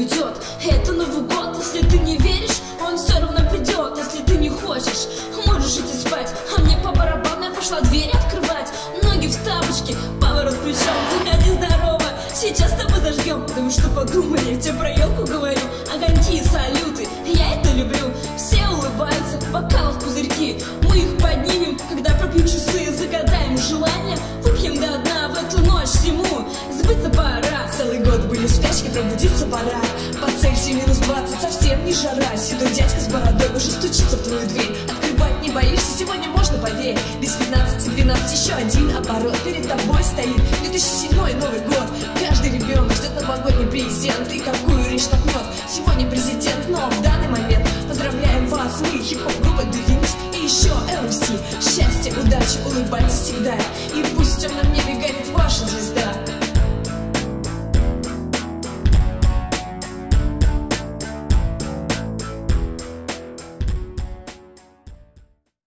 уйдет Это Новый год, если ты не веришь Он все равно придет, если ты не хочешь Можешь идти спать, а мне по барабану Я пошла дверь открывать. Ноги в тапочке, поворот плечом. Заходи здорово, сейчас с тобой зажгем Потому что подумали, я тебе про елку говорю. Огоньки и салюты, я это люблю. Все улыбаются, бокалов пузырьки. Мы их поднимем, когда пропьем часы. Загадаем спячке, пробудиться пора По Цельсию минус 20, совсем не жара. Седой дядька с бородой уже стучится в твою дверь. Открывать не боишься, сегодня можно поверь Без 15, 12, еще один оборот. Перед тобой стоит 2007 Новый год. Каждый ребенок ждет новогодний презент. И какую речь напнет Сегодня президент, но в данный момент Поздравляем вас, мы хип-хоп группа Девинус И еще LMC Счастья, удачи, улыбайтесь всегда